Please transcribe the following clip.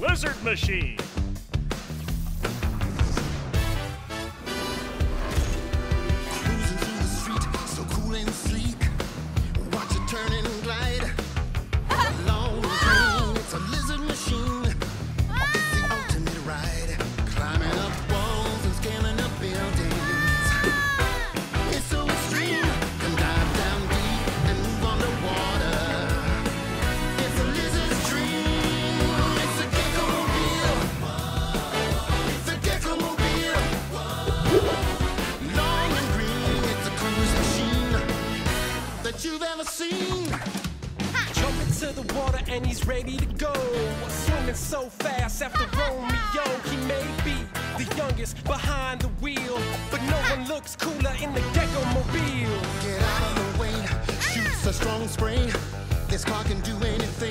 Lizard Machine. You've ever seen. Jump into the water and he's ready to go. Swimming so fast after Romeo, he may be the youngest behind the wheel, but no one looks cooler in the Gecko Mobile. Get out of the way, shoots a strong spray. This car can do anything. Whip